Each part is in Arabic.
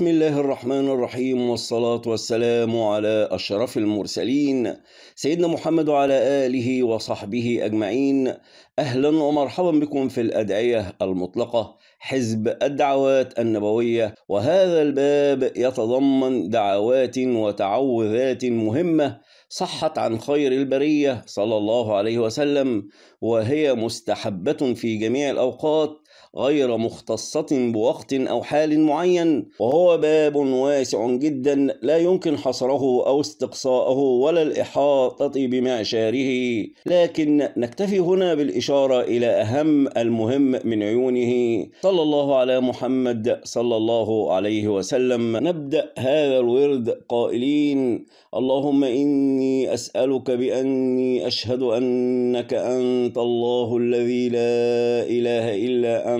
بسم الله الرحمن الرحيم والصلاة والسلام على أشرف المرسلين. سيدنا محمد وعلى آله وصحبه أجمعين. أهلا ومرحبا بكم في الأدعية المطلقة حزب الدعوات النبوية. وهذا الباب يتضمن دعوات وتعوذات مهمة صحت عن خير البرية صلى الله عليه وسلم وهي مستحبة في جميع الأوقات غير مختصة بوقت أو حال معين وهو باب واسع جدا لا يمكن حصره أو استقصاءه ولا الإحاطة بمعشاره. لكن نكتفي هنا بالإشارة إلى أهم المهم من عيونه. صلى الله على محمد صلى الله عليه وسلم. نبدأ هذا الورد قائلين اللهم إني أسألك بأني أشهد أنك أنت الله الذي لا إله إلا أنت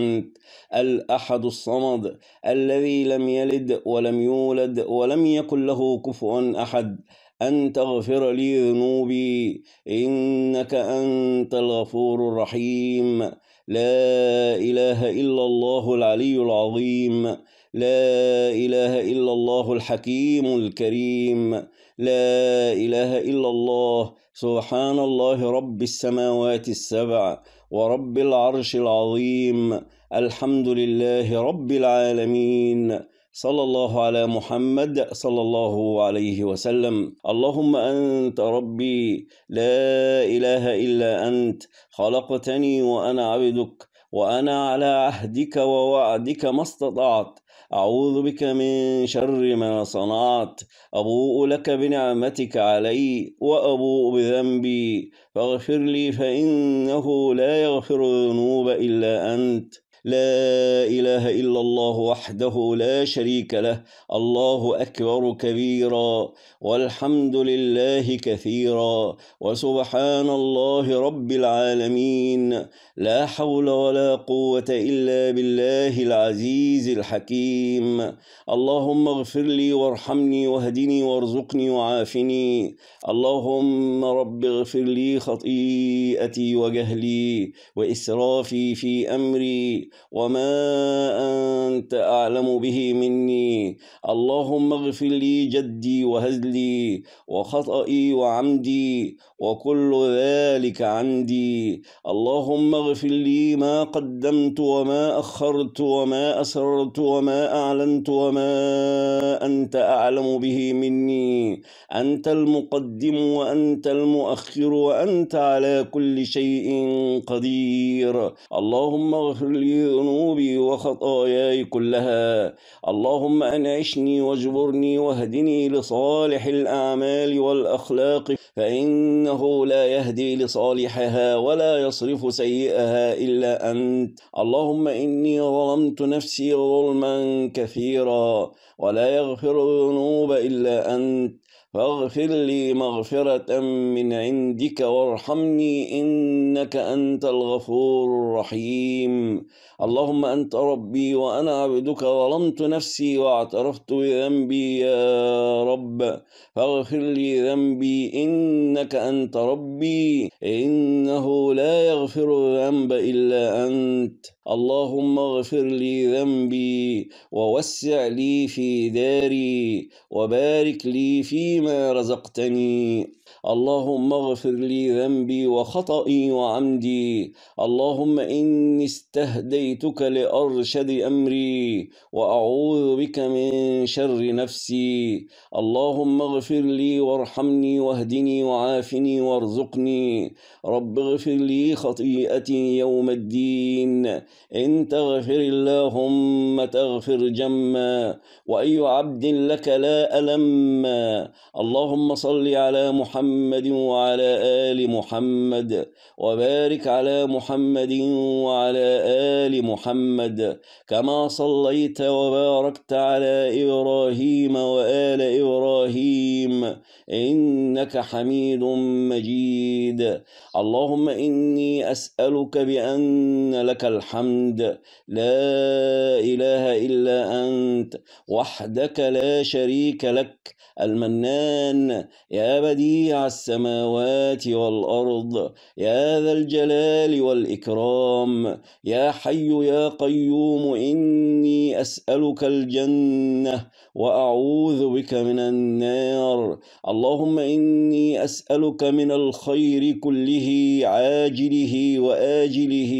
الأحد الصمد الذي لم يلد ولم يولد ولم يكن له كفوا أحد؟ أن تغفر لي ذنوبي إنك أنت الغفور الرحيم. لا إله إلا الله العلي العظيم. لا إله إلا الله الحكيم الكريم. لا إله إلا الله. سبحان الله رب السماوات السبع. ورب العرش العظيم الحمد لله رب العالمين. صلى الله على محمد صلى الله عليه وسلم. اللهم أنت ربي لا إله إلا أنت خلقتني وأنا عبدك وأنا على عهدك ووعدك ما استطعت. أعوذ بك من شر ما صنعت أبوء لك بنعمتك علي وأبوء بذنبي. فاغفر لي فإنه لا يغفر الذنوب إلا أنت. لا إله إلا الله وحده لا شريك له الله أكبر كبيرا والحمد لله كثيرا وسبحان الله رب العالمين لا حول ولا قوة إلا بالله العزيز الحكيم. اللهم اغفر لي وارحمني واهدني وارزقني وعافني. اللهم رب اغفر لي خطيئتي وجهلي وإسرافي في أمري. وما أنت أعلم به مني. اللهم اغفر لي جدي وهزلي وخطئي وعمدي وكل ذلك عندي. اللهم اغفر لي ما قدمت وما أخرت وما أسررت وما أعلنت وما أنت أعلم به مني. أنت المقدم وأنت المؤخر وأنت على كل شيء قدير. اللهم اغفر لي ذنوبي وخطاياي كلها. اللهم أنعشني واجبرني واهدني لصالح الأعمال والأخلاق فإنه لا يهدي لصالحها ولا يصرف سيئها إلا أنت. اللهم إني ظلمت نفسي ظلما كثيرا ولا يغفر الذنوب إلا أنت. فاغفر لي مغفرة من عندك وارحمني إنك أنت الغفور الرحيم. اللهم أنت ربي وأنا عبدك ظلمت نفسي واعترفت بذنبي يا رب. فاغفر لي ذنبي إنك أنت ربي. إنه لا يغفر الذنب إلا أنت. اللهم اغفر لي ذنبي ووسع لي في داري وبارك لي فيما رزقتني اللهم اغفر لي ذنبي وخطئي وعمدي. اللهم إني استهديتك لأرشد أمري وأعوذ بك من شر نفسي. اللهم اغفر لي وارحمني واهدني وعافني وارزقني. رب اغفر لي خطيئتي يوم الدين. إن تغفر اللهم تغفر جما وأي عبد لك لا ألما اللهم صل على محمد وعلى آل محمد وبارك على محمد وعلى آل محمد كما صليت وباركت على إبراهيم وآل إبراهيم إنك حميد مجيد. اللهم إني أسألك بأن لك الحمد لا إله إلا أنت وحدك لا شريك لك المنان. يا بديع السماوات والأرض. يا ذا الجلال والإكرام. يا حي يا قيوم إني أسألك الجنة وأعوذ بك من النار. اللهم إني أسألك من الخير كله عاجله وآجله.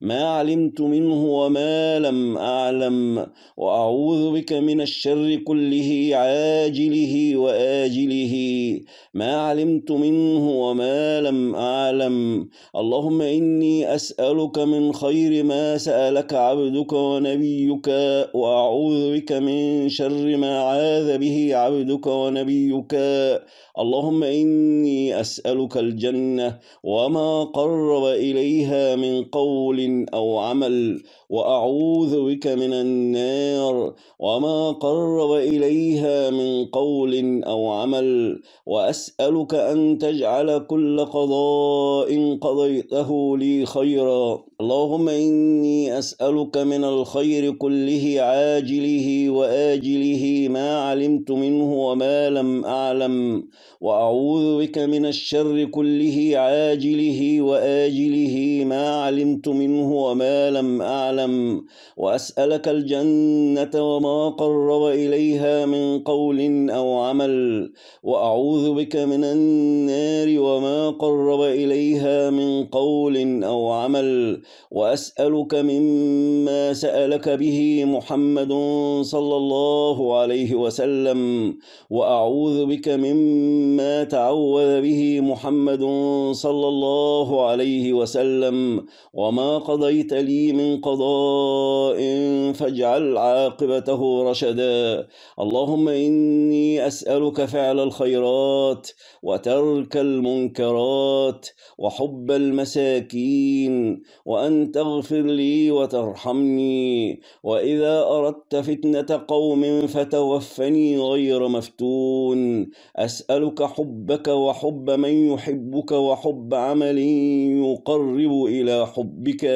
ما علمت منه وما لم أعلم. وأعوذ بك من الشر كله عاجله وآجله. ما علمت منه وما لم أعلم. اللهم إني أسألك من خير ما سألك عبدك ونبيك وأعوذ بك من شر ما عاذ به عبدك ونبيك. اللهم إني أسألك الجنة وما قرب إليها من قول أو عمل وأعوذ بك من النار وما قرب إليها من قول أو عمل. وأسألك أن تجعل كل قضاء قضيته لي خيرا. اللهم إني أسألك من الخير كله عاجله وآجله ما علمت منه وما لم أعلم وأعوذ بك من الشر كله عاجله وآجله ما علمت منه وما لم أعلم وأسألك الجنة وما قرب إليها من قول أو عمل وأعوذ بك من النار وما قرب إليها من قول أو عمل وأسألك مما سألك به محمد صلى الله عليه وسلم وأعوذ بك مما تعوذ به محمد صلى الله عليه وسلم وما قضيت لي من قضاء فاجعل عاقبته رشدا. اللهم إني أسألك فعل الخيرات وترك المنكرات وحب المساكين وأن تغفر لي وترحمني وإذا أردت فتنة قوم فتوفني غير مفتون. أسألك حبك وحب من يحبك وحب عمل يقرب إلى حبك.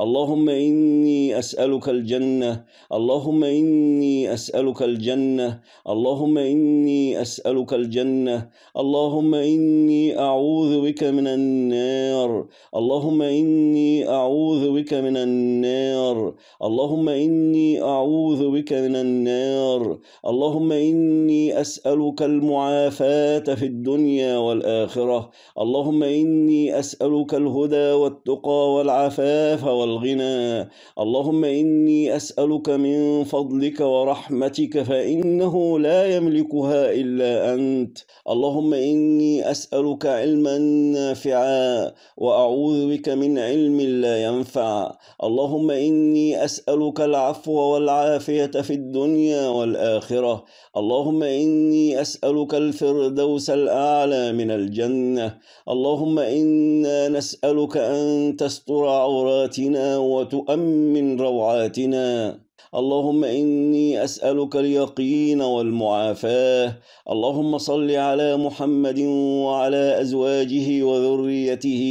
اللهم إني أسألك الجنة اللهم إني أسألك الجنة اللهم إني أسألك الجنة اللهم إني أعوذ بك من النار اللهم إني أعوذ بك من النار. اللهم إني أعوذ بك من النار. اللهم إني أسألك المعافاة في الدنيا والآخرة. اللهم إني أسألك الهدى والتقى والعفاف والغنى. اللهم إني أسألك من فضلك ورحمتك فإنه لا يملكها إلا أنت. اللهم إني أسألك علما نافعا. وأعوذ بك من علم لا ينفع. اللهم إني أسألك العفو والعافية في الدنيا والآخرة. اللهم إني أسألك الفردوس الأعلى من الجنة. اللهم إنا نسألك أن تستر عوراتنا وتؤمن روعاتنا. اللهم إني أسألك اليقين والمعافاة. اللهم صل على محمد وعلى أزواجه وذريته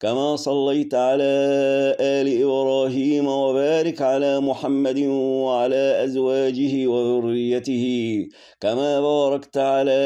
كما صليت على آل إبراهيم وبارك على محمد وعلى أزواجه وذريته كما باركت على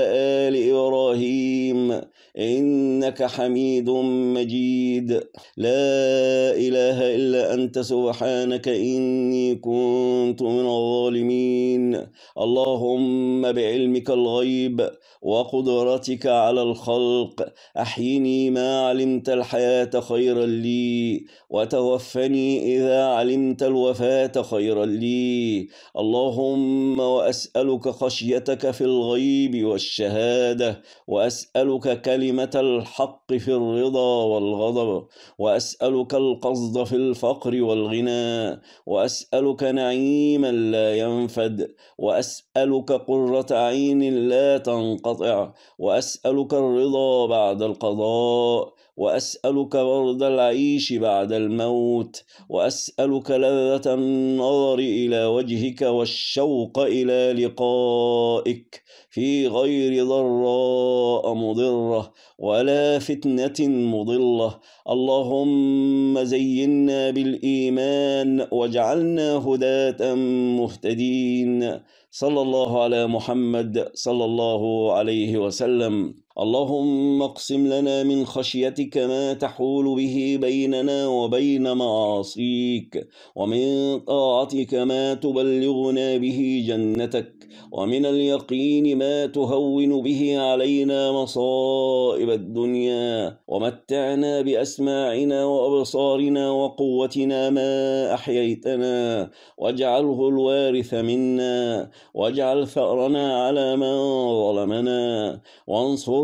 آل إبراهيم. إنك حميد مجيد. لا إله إلا أنت سبحانك إني كنت من الظالمين. اللهم بعلمك الغيب وقدرتك على الخلق. أحيني ما علمت الحياة خيرا لي وتوفني إذا علمت الوفاة خيرا لي. اللهم وأسألك خشيتك في الغيب والشهادة. وأسألك كلمة الحق في الرضا والغضب وأسألك القصد في الفقر والغنى وأسألك نعيما لا ينفد وأسألك قرة عين لا تنقطع وأسألك الرضا بعد القضاء. وأسألك برد العيش بعد الموت وأسألك لذة النظر إلى وجهك والشوق إلى لقائك. في غير ضراء مضرة ولا فتنة مضلة. اللهم زينا بالإيمان واجعلنا هداة مهتدين. صلى الله على محمد صلى الله عليه وسلم. اللهم اقسم لنا من خشيتك ما تحول به بيننا وبين معاصيك ومن طاعتك ما تبلغنا به جنتك ومن اليقين ما تهون به علينا مصائب الدنيا ومتعنا بأسماعنا وأبصارنا وقوتنا ما أحييتنا واجعله الوارث منا واجعل ثأرنا على من ظلمنا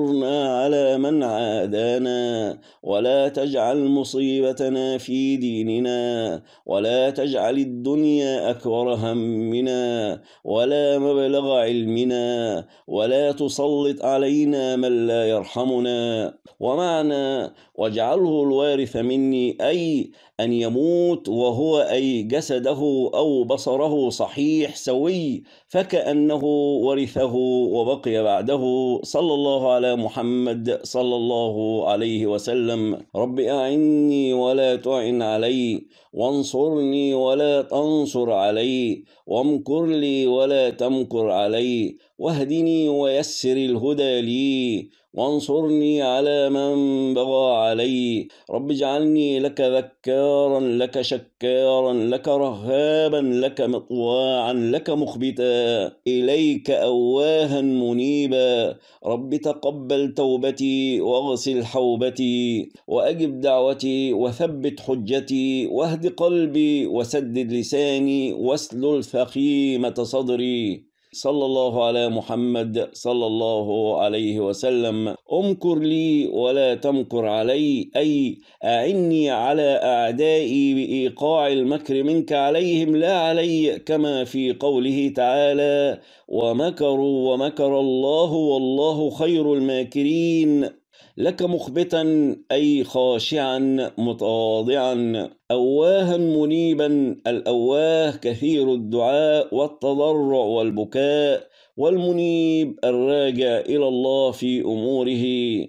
وانصرنا على من عادانا. ولا تجعل مصيبتنا في ديننا. ولا تجعل الدنيا أكبر همنا. ولا مبلغ علمنا. ولا تسلط علينا من لا يرحمنا. ومعنى واجعله الوارث مني أي أن يموت وهو أي جسده أو بصره صحيح سوي فكأنه ورثه وبقي بعده. صلى الله على محمد صلى الله عليه وسلم. رب أعني ولا تعن علي وانصرني ولا تنصر علي وامكر لي ولا تمكر علي واهدني ويسر الهدى لي. وانصرني على من بغى علي. رب اجعلني لك ذكارا لك شكارا لك رهابا لك مطواعا لك مخبتا. إليك أواها منيبا. رب تقبل توبتي واغسل حوبتي وأجب دعوتي وثبت حجتي واهد قلبي وسدد لساني واسلل فخيمة صدري. صلى الله على محمد صلى الله عليه وسلم. امكر لي ولا تمكر علي أي أعني على أعدائي بإيقاع المكر منك عليهم لا علي كما في قوله تعالى ومكروا ومكر الله والله خير الماكرين. لك مخبتا أي خاشعا متواضعا أواها منيبا الأواه كثير الدعاء والتضرع والبكاء والمنيب الراجع إلى الله في أموره.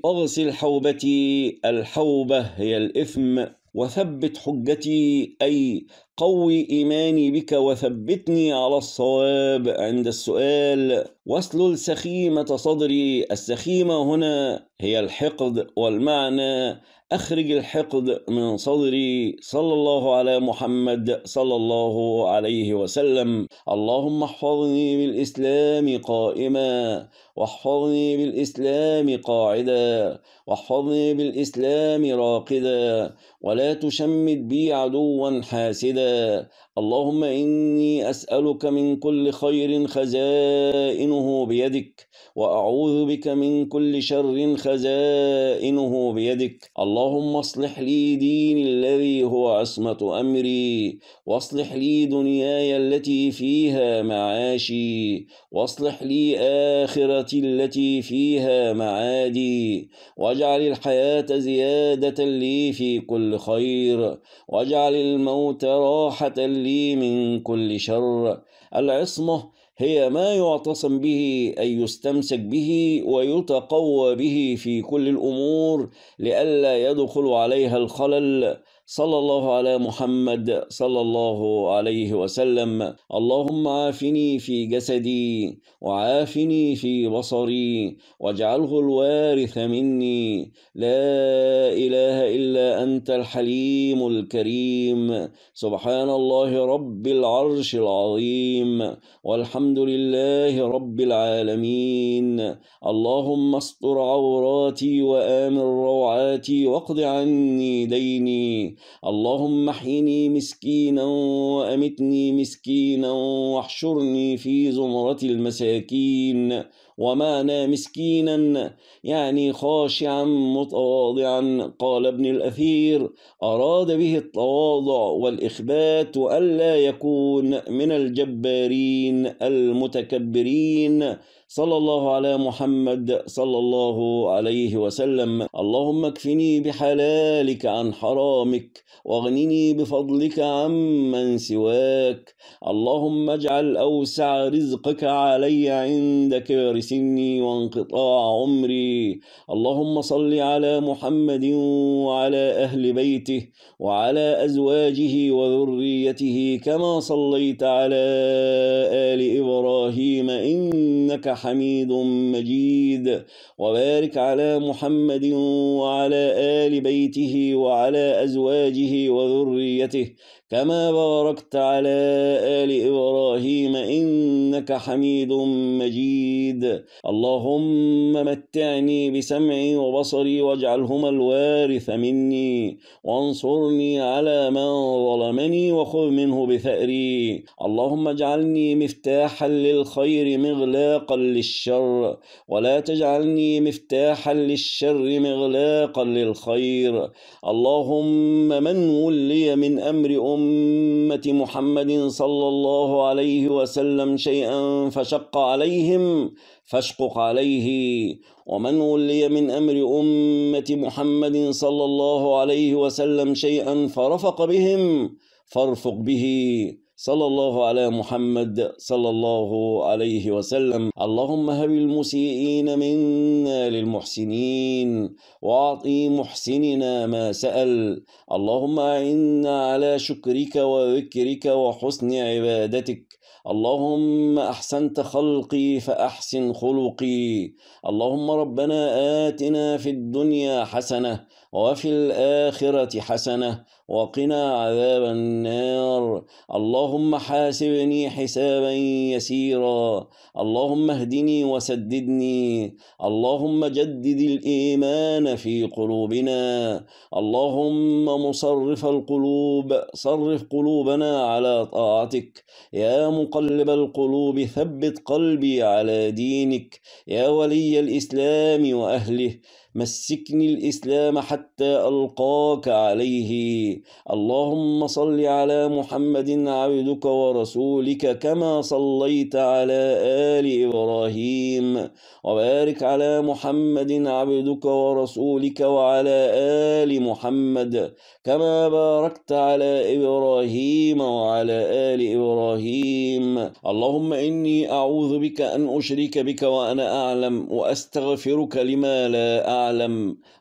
أغسل حوبتي الحوبة هي الإثم. وثبت حجتي أي قوي إيماني بك وثبتني على الصواب. عند السؤال واسلل سخيمة صدري. السخيمة هنا هي الحقد والمعنى. أخرج الحقد من صدري. صلى الله على محمد صلى الله عليه وسلم. اللهم احفظني بالإسلام قائما. واحفظني بالإسلام قاعدا. واحفظني بالإسلام راقدا. ولا تشمت بي عدوا حاسدا. اللهم إني أسألك من كل خير خزائنه بيدك وأعوذ بك من كل شر خزائنه بيدك. اللهم اصلح لي ديني الذي هو عصمة أمري واصلح لي دنياي التي فيها معاشي واصلح لي آخرتي التي فيها معادي واجعل الحياة زيادة لي في كل خير واجعل الموت راحة لي من كل شر. العصمة هي ما يعتصم به أي يستمسك به ويتقوى به في كل الأمور لئلا يدخل عليها الخلل. صلى الله على محمد صلى الله عليه وسلم. اللهم عافني في جسدي وعافني في بصري واجعله الوارث مني. لا إله إلا أنت الحليم الكريم. سبحان الله رب العرش العظيم. والحمد لله رب العالمين. اللهم استر عوراتي وآمن روعاتي واقض عني ديني. اللهم احيني مسكينا وأمتني مسكينا واحشرني في زمرة المساكين. ومعنى مسكينا يعني خاشعا متواضعا. قال ابن الأثير أراد به التواضع والإخبات وألا يكون من الجبارين المتكبرين. صلى الله على محمد صلى الله عليه وسلم. اللهم اكفني بحلالك عن حرامك واغنني بفضلك عمن سواك. اللهم اجعل أوسع رزقك علي عند كبر سني وانقطاع عمري. اللهم صل على محمد وعلى أهل بيته وعلى أزواجه وذريته كما صليت على آل إبراهيم إنك حميد مجيد. وبارك على محمد وعلى آل بيته وعلى أزواجه وذريته. كما باركت على آل إبراهيم إنك حميد مجيد اللهم متعني بسمعي وبصري واجعلهما الوارث مني وانصرني على من ظلمني وخذ منه بثأري اللهم اجعلني مفتاحا للخير مغلاقا للشر ولا تجعلني مفتاحا للشر مغلاقا للخير اللهم من ولي من أمر أم أمة محمد صلى الله عليه وسلم شيئا فشق عليهم فاشقق عليه. ومن ولي من أمر أمة محمد صلى الله عليه وسلم شيئا فرفق بهم فارفق به. صلى الله على محمد صلى الله عليه وسلم. اللهم هب المسيئين منا للمحسنين واعطي محسننا ما سأل. اللهم أعنا على شكرك وذكرك وحسن عبادتك. اللهم أحسنت خلقي فأحسن خلقي. اللهم ربنا آتنا في الدنيا حسنة وفي الآخرة حسنة وقنا عذاب النار. اللهم حاسبني حسابا يسيرا. اللهم اهدني وسددني. اللهم جدد الإيمان في قلوبنا. اللهم مصرف القلوب صرف قلوبنا على طاعتك. يا مقلب القلوب ثبت قلبي على دينك. يا ولي الإسلام وأهله. مسكني الإسلام حتى ألقاك عليه. اللهم صل على محمد عبدك ورسولك كما صليت على آل إبراهيم. وبارك على محمد عبدك ورسولك وعلى آل محمد كما باركت على إبراهيم وعلى آل إبراهيم. اللهم إني أعوذ بك أن أشرك بك وأنا أعلم وأستغفرك لما لا أعلم.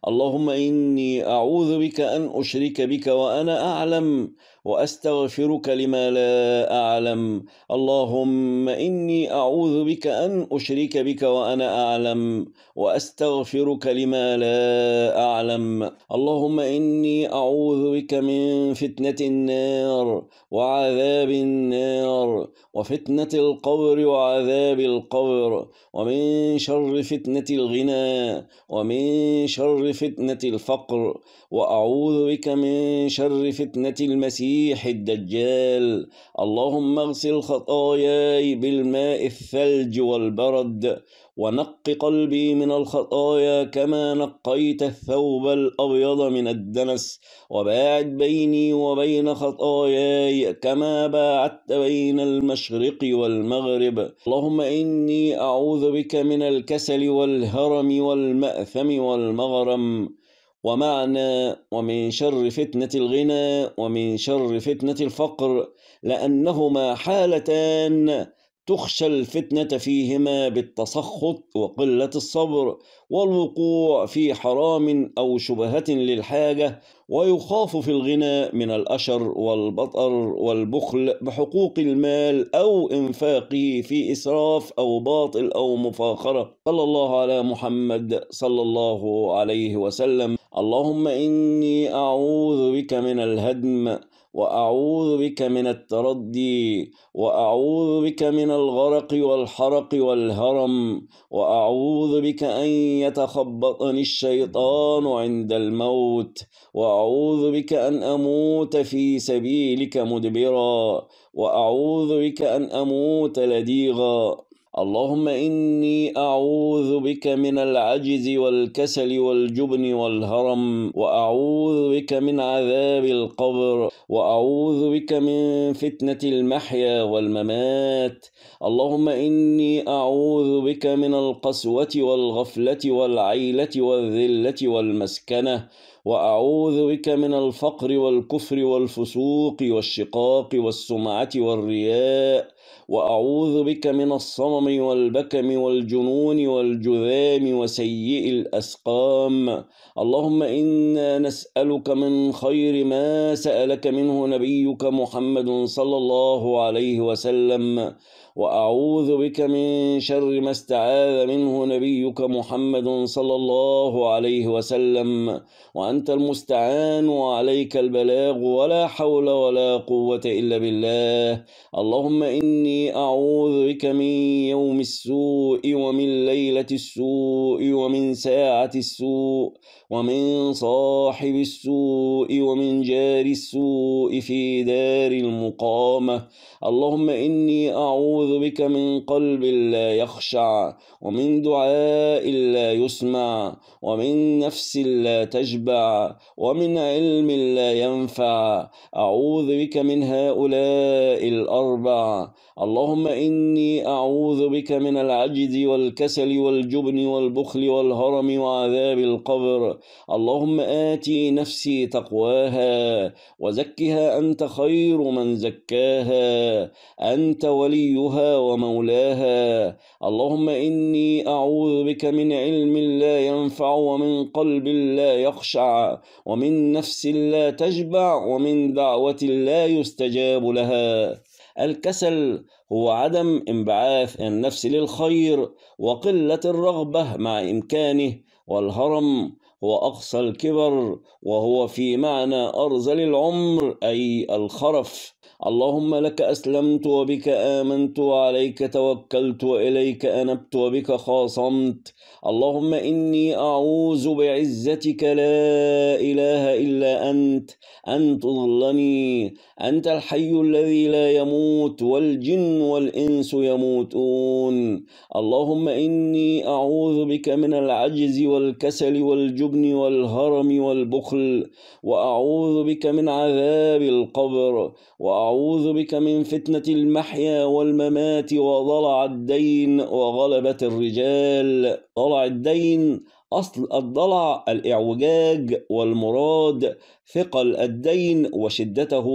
اللهم إني أعوذ بك أن أشرك بك وأنا أعلم. وأستغفرك لما لا أعلم. اللهم إني أعوذ بك أن أشرك بك وأنا أعلم. وأستغفرك لما لا أعلم. اللهم إني أعوذ بك من فتنة النار وعذاب النار وفتنة القبر وعذاب القبر ومن شر فتنة الغنى ومن شر فتنة الفقر. وأعوذ بك من شر فتنة المسيح الدجال. اللهم اغسل خطاياي بالماء الثلج والبرد ونق قلبي من الخطايا كما نقيت الثوب الأبيض من الدنس. وباعد بيني وبين خطاياي كما باعدت بين المشرق والمغرب. اللهم إني أعوذ بك من الكسل والهرم والمأثم والمغرم. ومعنى ومن شر فتنة الغنى ومن شر فتنة الفقر لأنهما حالتان تخشى الفتنة فيهما بالتسخط وقلة الصبر والوقوع في حرام أو شبهة للحاجة ويخاف في الغنى من الأشر والبطر والبخل بحقوق المال أو إنفاقه في إسراف أو باطل أو مفاخرة. صلى الله على محمد صلى الله عليه وسلم. اللهم إني أعوذ بك من الهدم وأعوذ بك من التردي وأعوذ بك من الغرق والحرق والهرم وأعوذ بك أن يتخبطني الشيطان عند الموت وأعوذ بك أن أموت في سبيلك مدبرا وأعوذ بك أن أموت لديغا اللهم إني أعوذ بك من العجز والكسل والجبن والهرم وأعوذ بك من عذاب القبر وأعوذ بك من فتنة المحيا والممات. اللهم إني أعوذ بك من القسوة والغفلة والعيلة والذلة والمسكنة وأعوذ بك من الفقر والكفر والفسوق والشقاق والسمعة والرياء. وأعوذ بك من الصمم والبكم والجنون والجذام وسيء الأسقام. اللهم إنا نسألك من خير ما سألك منه نبيك محمد صلى الله عليه وسلم. وأعوذ بك من شر ما استعاذ منه نبيك محمد صلى الله عليه وسلم وأنت المستعان وعليك البلاغ ولا حول ولا قوة إلا بالله. اللهم إني أعوذ بك من يوم السوء ومن ليلة السوء ومن ساعة السوء ومن صاحب السوء ومن جار السوء في دار المقامة. اللهم إني أعوذ بك من قلب لا يخشع ومن دعاء لا يسمع ومن نفس لا تشبع ومن علم لا ينفع. أعوذ بك من هؤلاء الأربع. اللهم إني أعوذ بك من العجز والكسل والجبن والبخل والهرم وعذاب القبر. اللهم آتي نفسي تقواها وزكها أنت خير من زكاها. أنت وليها ومولاها. اللهم إني أعوذ بك من علم لا ينفع ومن قلب لا يخشع ومن نفس لا تشبع ومن دعوة لا يستجاب لها. الكسل هو عدم انبعاث النفس للخير وقلة الرغبة مع إمكانه والهرم هو أقصى الكبر وهو في معنى أرزل العمر أي الخرف. اللهم لك أسلمت وبك آمنت وعليك توكلت وإليك أنبت وبك خاصمت. اللهم إني أعوذ بعزتك لا إله إلا أنت أن تضلني أنت الحي الذي لا يموت والجن والإنس يموتون. اللهم إني أعوذ بك من العجز والكسل والجبن والهرم والبخل وأعوذ بك من عذاب القبر وأعوذ بك من فتنة المحيا والممات وضلع الدين وغلبة الرجال. ضلع الدين أصل الضلع الإعوجاج والمراد. ثقل الدين وشدته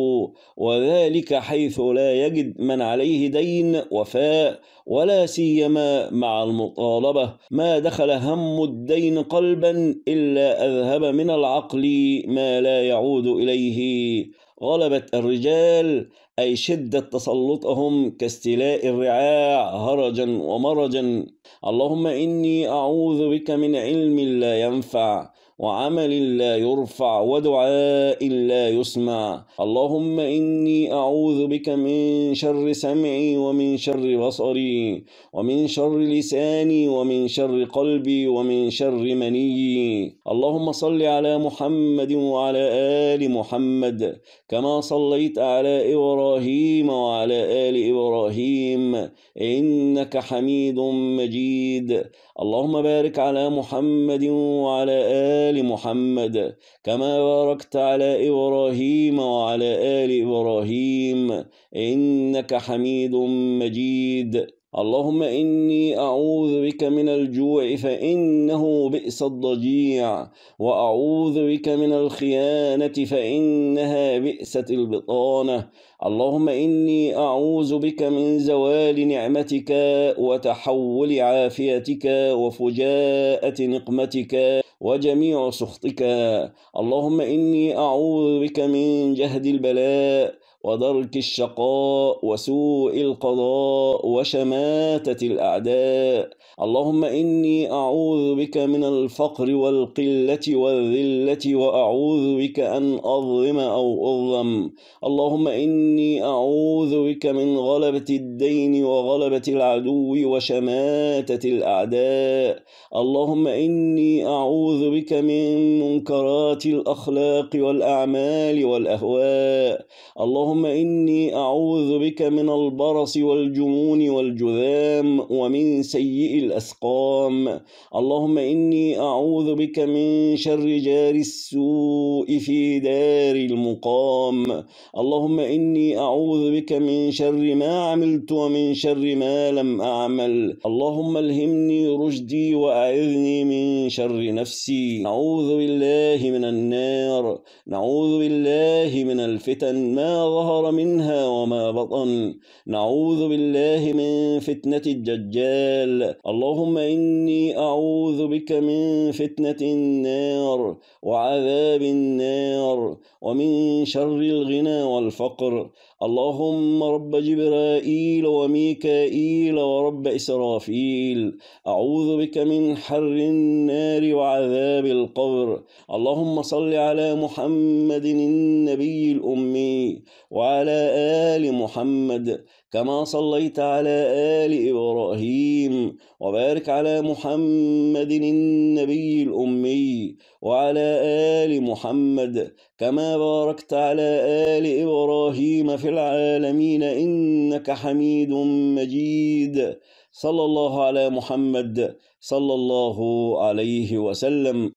وذلك حيث لا يجد من عليه دين وفاء ولا سيما مع المطالبة. ما دخل هم الدين قلبا إلا أذهب من العقل ما لا يعود إليه. غلبت الرجال أي شدة تسلطهم كاستيلاء الرعاع هرجا ومرجا. اللهم إني أعوذ بك من علم لا ينفع. وعمل لا يرفع ودعاء لا يسمع. اللهم إني أعوذ بك من شر سمعي ومن شر بصري ومن شر لساني ومن شر قلبي ومن شر مني اللهم صل على محمد وعلى آل محمد كما صليت على إبراهيم وعلى آل إبراهيم. إنك حميد مجيد. اللهم بارك على محمد وعلى آل محمد كما باركت على إبراهيم وعلى آل إبراهيم إنك حميد مجيد. اللهم إني أعوذ بك من الجوع فإنه بئس الضجيع. وأعوذ بك من الخيانة فإنها بئست البطانة. اللهم إني أعوذ بك من زوال نعمتك وتحول عافيتك وفجاءة نقمتك. وجميع سخطك. اللهم إني أعوذ بك من جهد البلاء. ودرك الشقاء وسوء القضاء وشماتة الأعداء. اللهم إني أعوذ بك من الفقر والقلة والذلة وأعوذ بك أن أظلم أو أظلم. اللهم إني أعوذ بك من غلبة الدين وغلبة العدو وشماتة الأعداء. اللهم إني أعوذ بك من منكرات الأخلاق والأعمال والأهواء. اللهم اللهم إني أعوذ بك من البرص والجنون والجذام ومن سيء الأسقام. اللهم إني أعوذ بك من شر جار السوء في دار المقام. اللهم إني أعوذ بك من شر ما عملت ومن شر ما لم أعمل. اللهم ألهمني رشدي وأعذني من شر نفسي. نعوذ بالله من النار. نعوذ بالله من الفتن. ما ظهر منها وما بطن. نعوذ بالله من فتنة الدجال. اللهم إني أعوذ بك من فتنة النار وعذاب النار ومن شر الغنى والفقر. اللهم رب جبرائيل وميكائيل ورب إسرافيل. أعوذ بك من حر النار وعذاب القبر. اللهم صل على محمد النبي الأمي وعلى آل محمد كما صليت على آل إبراهيم وبارك على محمد النبي الأمي وعلى آل محمد كما باركت على آل إبراهيم في العالمين إنك حميد مجيد. صلى الله على محمد صلى الله عليه وسلم.